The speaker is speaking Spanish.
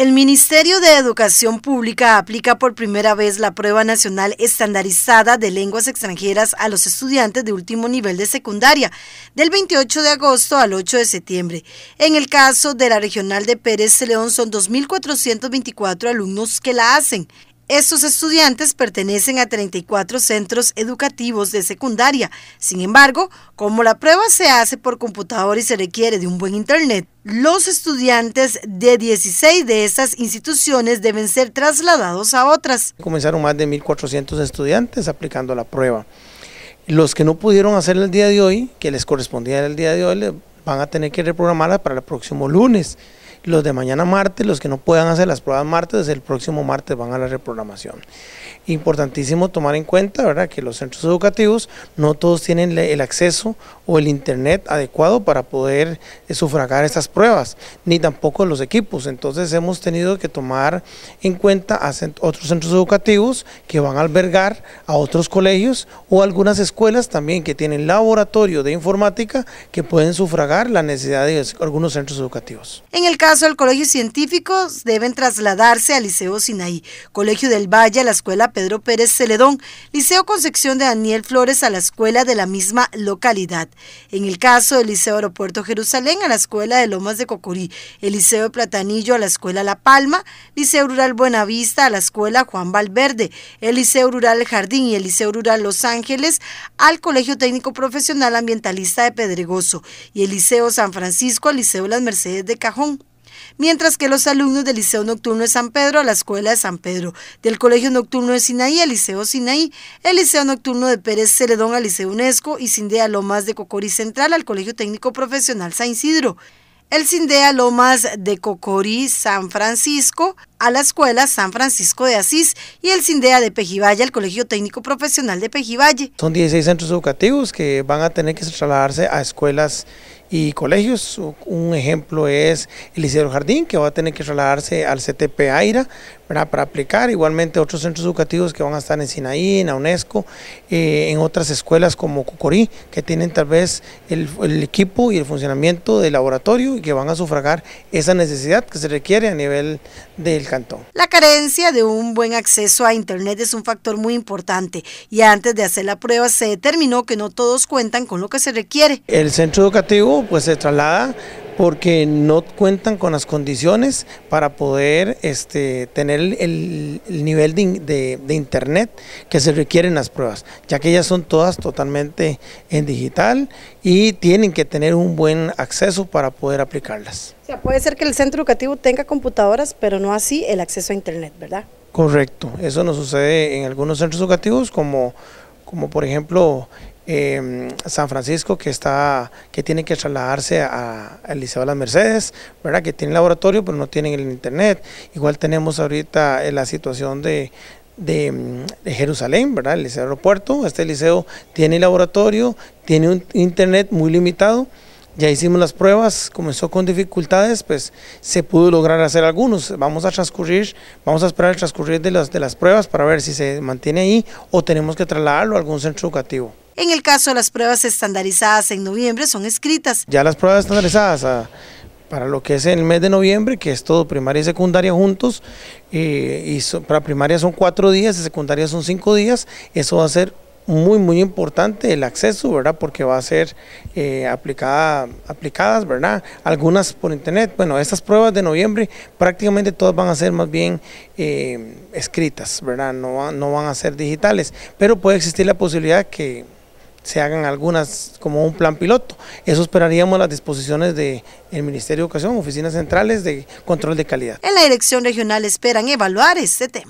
El Ministerio de Educación Pública aplica por primera vez la prueba nacional estandarizada de lenguas extranjeras a los estudiantes de último nivel de secundaria, del 28 de agosto al 8 de septiembre. En el caso de la regional de Pérez León son 2.424 alumnos que la hacen. Estos estudiantes pertenecen a 34 centros educativos de secundaria. Sin embargo, como la prueba se hace por computador y se requiere de un buen internet, los estudiantes de 16 de estas instituciones deben ser trasladados a otras. Comenzaron más de 1.400 estudiantes aplicando la prueba. Los que no pudieron hacer el día de hoy, que les correspondía el día de hoy, van a tener que reprogramarla para el próximo lunes los de mañana martes, los que no puedan hacer las pruebas martes, el próximo martes van a la reprogramación. Importantísimo tomar en cuenta ¿verdad? que los centros educativos no todos tienen el acceso o el internet adecuado para poder eh, sufragar estas pruebas, ni tampoco los equipos. Entonces hemos tenido que tomar en cuenta a otros centros educativos que van a albergar a otros colegios o algunas escuelas también que tienen laboratorio de informática que pueden sufragar la necesidad de algunos centros educativos. En el del colegio científico deben trasladarse al Liceo Sinaí, Colegio del Valle a la Escuela Pedro Pérez Celedón, Liceo Concepción de Daniel Flores a la escuela de la misma localidad. En el caso del Liceo Aeropuerto Jerusalén a la Escuela de Lomas de Cocorí, el Liceo de Platanillo a la Escuela La Palma, Liceo Rural Buenavista a la Escuela Juan Valverde, el Liceo Rural Jardín y el Liceo Rural Los Ángeles al Colegio Técnico Profesional Ambientalista de Pedregoso. Y el Liceo San Francisco al Liceo Las Mercedes de Cajón mientras que los alumnos del Liceo Nocturno de San Pedro a la Escuela de San Pedro, del Colegio Nocturno de Sinaí al Liceo Sinaí, el Liceo Nocturno de Pérez Celedón al Liceo UNESCO y Cindea Lomas de Cocorí Central al Colegio Técnico Profesional San Isidro. El Cindea Lomas de Cocorí San Francisco a la Escuela San Francisco de Asís y el Cindea de Pejivalle al Colegio Técnico Profesional de Pejivalle. Son 16 centros educativos que van a tener que trasladarse a escuelas y colegios. Un ejemplo es el Liceo Jardín, que va a tener que trasladarse al CTP Aira para aplicar. Igualmente otros centros educativos que van a estar en Sinaí, en la UNESCO, eh, en otras escuelas como Cocorí, que tienen tal vez el, el, equipo y el funcionamiento del laboratorio y que van a sufragar esa necesidad que se requiere a nivel del cantón. La carencia de un buen acceso a Internet es un factor muy importante y antes de hacer la prueba se determinó que no todos cuentan con lo que se requiere. El centro educativo pues se traslada porque no cuentan con las condiciones para poder este, tener el, nivel de, internet que se requiere en las pruebas, ya que ellas son todas totalmente en digital y tienen que tener un buen acceso para poder aplicarlas. O sea, puede ser que el centro educativo tenga computadoras, pero no así el acceso a internet, ¿verdad? Correcto, eso nos sucede en algunos centros educativos como, como por ejemplo Em, San Francisco que está que tiene que trasladarse al Liceo de las Mercedes, ¿verdad? que tiene laboratorio pero no tienen el internet. Igual tenemos ahorita eh, la situación de, em, de, Jerusalén, ¿verdad? el Liceo Aeropuerto, este liceo tiene laboratorio, tiene un internet muy limitado. Ya hicimos las pruebas, comenzó con dificultades, pues se pudo lograr hacer algunos. Vamos a transcurrir, vamos a esperar el transcurrir de las, de las pruebas para ver si se mantiene ahí o tenemos que trasladarlo a algún centro educativo. En el caso de las pruebas estandarizadas en noviembre son escritas. Ya las pruebas estandarizadas ah, para lo que es el mes de noviembre, que es todo primaria y secundaria juntos, eh, y para primaria son cuatro días, y secundaria son cinco días, eso va a ser muy muy importante el acceso, ¿verdad? Porque va a ser eh, aplicada, aplicadas, ¿verdad? Algunas por internet. Bueno, estas pruebas de noviembre prácticamente todas van a ser más bien eh, escritas, ¿verdad? No, no van a ser digitales, pero puede existir la posibilidad que se hagan algunas como un plan piloto. Eso esperaríamos las disposiciones del Ministerio de Educación, oficinas centrales de control de calidad. En la dirección regional esperan evaluar este tema.